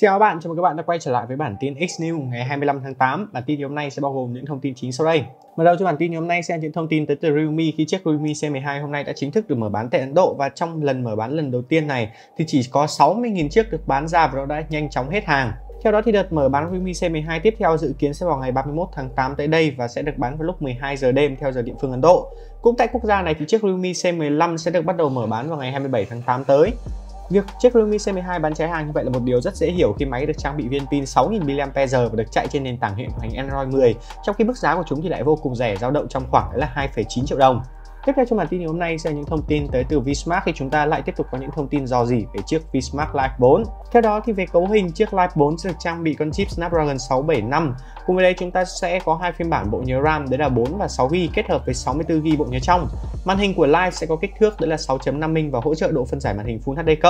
Xin chào các bạn, chào mừng các bạn đã quay trở lại với bản tin X News ngày 25 tháng 8. Bản tin ngày hôm nay sẽ bao gồm những thông tin chính sau đây. Mở đầu cho bản tin ngày hôm nay sẽ là những thông tin tới từ Realme khi chiếc Realme C12 hôm nay đã chính thức được mở bán tại Ấn Độ và trong lần mở bán lần đầu tiên này thì chỉ có 60.000 chiếc được bán ra và nó đã nhanh chóng hết hàng. Theo đó thì đợt mở bán Realme C12 tiếp theo dự kiến sẽ vào ngày 31 tháng 8 tới đây và sẽ được bán vào lúc 12 giờ đêm theo giờ địa phương Ấn Độ. Cũng tại quốc gia này thì chiếc Realme C15 sẽ được bắt đầu mở bán vào ngày 27 tháng 8 tới. Việc chiếc Realme C12 bán cháy hàng như vậy là một điều rất dễ hiểu khi máy được trang bị viên pin 6000 mAh và được chạy trên nền tảng hệ điều hành Android 10, trong khi mức giá của chúng thì lại vô cùng rẻ, dao động trong khoảng là 2,9 triệu đồng. Tiếp theo trong bản tin ngày hôm nay sẽ là những thông tin tới từ Vsmart khi chúng ta lại tiếp tục có những thông tin dò dỉ về chiếc Vsmart Life 4. Theo đó thì về cấu hình, chiếc Life 4 sẽ được trang bị con chip Snapdragon 675. Cùng với đây, chúng ta sẽ có hai phiên bản bộ nhớ RAM, đấy là 4 và 6GB kết hợp với 64GB bộ nhớ trong. Màn hình của Life sẽ có kích thước, đấy là 6.5 inch và hỗ trợ độ phân giải màn hình Full HD+.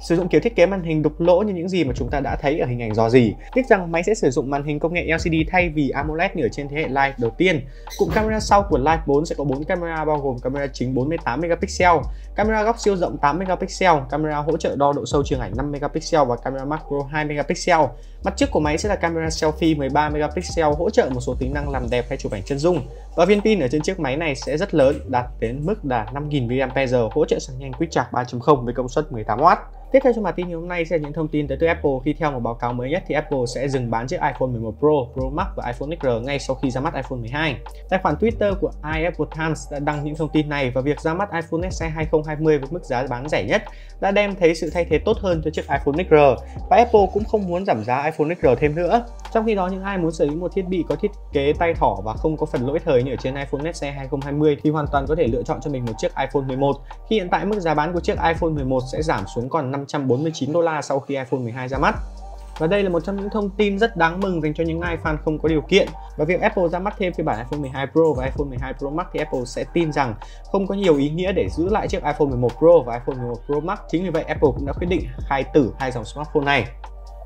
Sử dụng kiểu thiết kế màn hình đục lỗ như những gì mà chúng ta đã thấy ở hình ảnh dò dỉ. Tiếc rằng máy sẽ sử dụng màn hình công nghệ LCD thay vì AMOLED như ở trên thế hệ Live đầu tiên. Cụm camera sau của Live 4 sẽ có 4 camera bao gồm camera chính 48 megapixel, camera góc siêu rộng 8 megapixel, camera hỗ trợ đo độ sâu trường ảnh 5 megapixel và camera macro 2 megapixel. Mặt trước của máy sẽ là camera selfie 13 megapixel hỗ trợ một số tính năng làm đẹp hay chụp ảnh chân dung. Và viên pin ở trên chiếc máy này sẽ rất lớn, đạt đến mức là 5000 mAh, hỗ trợ sạc nhanh Quick Charge 3.0 với công suất 18W. Tiếp theo trong bản tin ngày hôm nay sẽ là những thông tin tới từ Apple khi theo một báo cáo mới nhất thì Apple sẽ dừng bán chiếc iPhone 11 Pro, Pro Max và iPhone XR ngay sau khi ra mắt iPhone 12. Tài khoản Twitter của iApple Times đã đăng những thông tin này và việc ra mắt iPhone SE 2020 với mức giá bán rẻ nhất đã đem thấy sự thay thế tốt hơn cho chiếc iPhone XR và Apple cũng không muốn giảm giá iPhone XR thêm nữa. Trong khi đó, những ai muốn sở hữu một thiết bị có thiết kế tay thỏ và không có phần lỗi thời như ở trên iPhone SE 2020 thì hoàn toàn có thể lựa chọn cho mình một chiếc iPhone 11. Khi hiện tại, mức giá bán của chiếc iPhone 11 sẽ giảm xuống còn 549 đô la sau khi iPhone 12 ra mắt. Và đây là một trong những thông tin rất đáng mừng dành cho những ai fan không có điều kiện. Và việc Apple ra mắt thêm phiên bản iPhone 12 Pro và iPhone 12 Pro Max thì Apple sẽ tin rằng không có nhiều ý nghĩa để giữ lại chiếc iPhone 11 Pro và iPhone 11 Pro Max. Chính vì vậy, Apple cũng đã quyết định khai tử hai dòng smartphone này.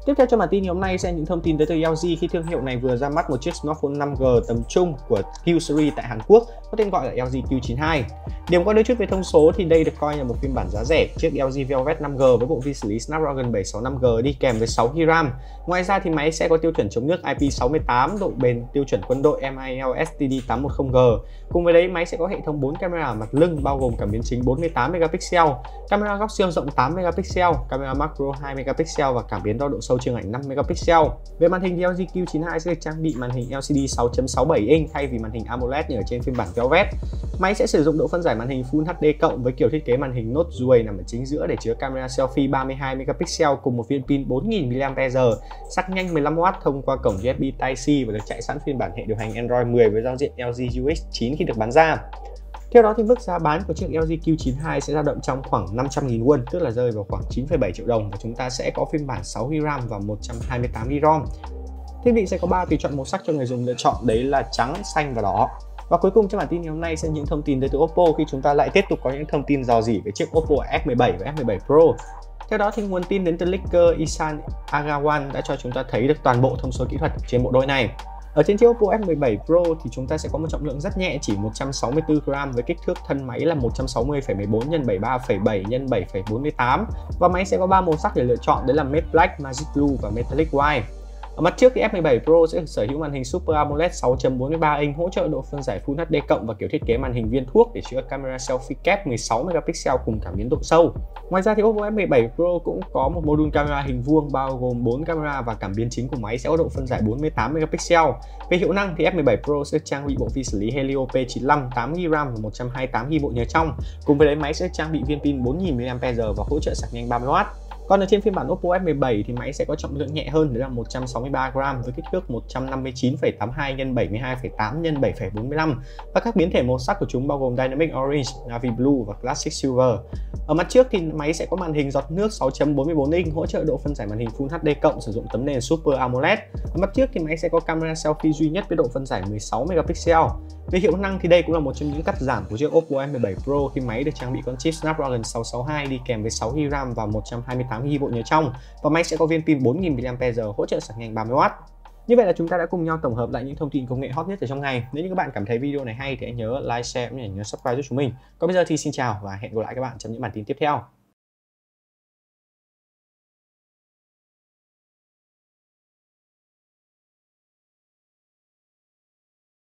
Tiếp theo cho bản tin ngày hôm nay sẽ những thông tin tới từ LG khi thương hiệu này vừa ra mắt một chiếc smartphone 5G tầm trung của Q series tại Hàn Quốc có tên gọi là LG Q92. Điểm qua đôi chút về thông số thì đây được coi là một phiên bản giá rẻ chiếc LG Velvet 5G với bộ vi xử lý Snapdragon 765G đi kèm với 6GB RAM. Ngoài ra thì máy sẽ có tiêu chuẩn chống nước IP68, độ bền tiêu chuẩn quân đội MIL STD 810G. Cùng với đấy máy sẽ có hệ thống 4 camera mặt lưng bao gồm cảm biến chính 48 megapixel, camera góc siêu rộng 8 megapixel, camera macro 2 megapixel và cảm biến đo độ sâu trường ảnh 5 megapixel. Về màn hình thì LG Q92 sẽ được trang bị màn hình LCD 6.67 inch thay vì màn hình AMOLED như ở trên phiên bản Velvet. Máy sẽ sử dụng độ phân giải màn hình Full HD cộng với kiểu thiết kế màn hình nốt ruồi nằm ở chính giữa để chứa camera selfie 32 megapixel cùng một viên pin 4000 mAh, sạc nhanh 15W thông qua cổng USB Type-C và được chạy sẵn phiên bản hệ điều hành Android 10 với giao diện LG UX 9 khi được bán ra. Theo đó thì mức giá bán của chiếc LG Q92 sẽ dao động trong khoảng 500.000 won, tức là rơi vào khoảng 9,7 triệu đồng và chúng ta sẽ có phiên bản 6GB RAM và 128GB ROM. Thiết bị sẽ có 3 tùy chọn màu sắc cho người dùng lựa chọn đấy là trắng, xanh và đỏ. Và cuối cùng trong bản tin ngày hôm nay sẽ những thông tin tới từ Oppo khi chúng ta lại tiếp tục có những thông tin dò dỉ về chiếc Oppo F17 và F17 Pro. Theo đó thì nguồn tin đến từ leaker Isan Agawan đã cho chúng ta thấy được toàn bộ thông số kỹ thuật trên bộ đôi này. Ở trên chiếc Oppo F17 Pro thì chúng ta sẽ có một trọng lượng rất nhẹ chỉ 164 g với kích thước thân máy là 160,14 x 73,7 x 7,48 và máy sẽ có ba màu sắc để lựa chọn đấy là Matte Black, Magic Blue và Metallic White. Ở mặt trước thì F17 Pro sẽ sở hữu màn hình Super AMOLED 6.43 inch hỗ trợ độ phân giải Full HD cộng và kiểu thiết kế màn hình viên thuốc để chứa camera selfie kép 16 megapixel cùng cảm biến độ sâu. Ngoài ra thì Oppo F17 Pro cũng có một module camera hình vuông bao gồm 4 camera và cảm biến chính của máy sẽ có độ phân giải 48 megapixel. Về hiệu năng thì F17 Pro sẽ trang bị bộ vi xử lý Helio P95, 8GB RAM và 128GB bộ nhớ trong. Cùng với đấy máy sẽ trang bị viên pin 4000 mAh và hỗ trợ sạc nhanh 30W. Còn ở trên phiên bản Oppo F17 thì máy sẽ có trọng lượng nhẹ hơn đó là 163 g với kích thước 159,82 x 72,8 x 7,45 và các biến thể màu sắc của chúng bao gồm Dynamic Orange, Navy Blue và Classic Silver. Ở mặt trước thì máy sẽ có màn hình giọt nước 6.44 inch hỗ trợ độ phân giải màn hình Full HD cộng sử dụng tấm nền Super AMOLED. Ở mặt trước thì máy sẽ có camera selfie duy nhất với độ phân giải 16 megapixel. Về hiệu năng thì đây cũng là một trong những cắt giảm của chiếc Oppo F17 Pro khi máy được trang bị con chip Snapdragon 662 đi kèm với 6GB RAM và 128GB bộ nhớ trong và máy sẽ có viên pin 4000 mAh hỗ trợ sạc nhanh 30W. Như vậy là chúng ta đã cùng nhau tổng hợp lại những thông tin công nghệ hot nhất ở trong ngày. Nếu như các bạn cảm thấy video này hay thì hãy nhớ like, share và nhớ subscribe giúp chúng mình. Còn bây giờ thì xin chào và hẹn gặp lại các bạn trong những bản tin tiếp theo.